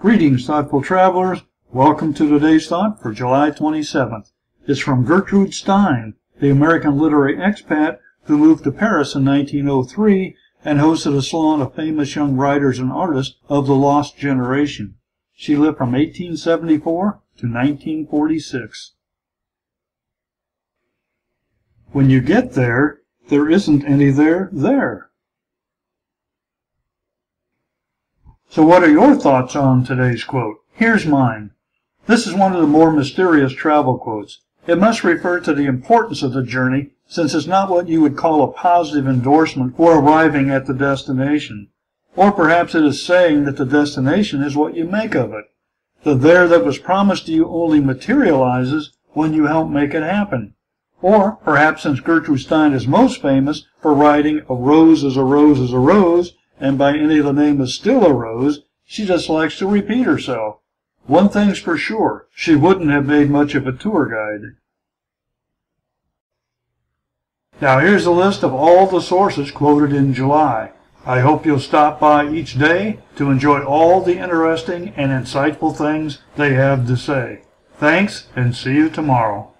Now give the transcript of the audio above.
Greetings, thoughtful travelers. Welcome to today's thought for July 27th. It's from Gertrude Stein, the American literary expat who moved to Paris in 1903 and hosted a salon of famous young writers and artists of the lost generation. She lived from 1874 to 1946. When you get there, there isn't any there there. So what are your thoughts on today's quote? Here's mine. This is one of the more mysterious travel quotes. It must refer to the importance of the journey since it's not what you would call a positive endorsement for arriving at the destination. Or perhaps it is saying that the destination is what you make of it. The there that was promised to you only materializes when you help make it happen. Or perhaps since Gertrude Stein is most famous for writing a rose is a rose is a rose, and by any of the name is still a rose, she just likes to repeat herself. One thing's for sure, she wouldn't have made much of a tour guide. Now here's a list of all the sources quoted in July. I hope you'll stop by each day to enjoy all the interesting and insightful things they have to say. Thanks, and see you tomorrow.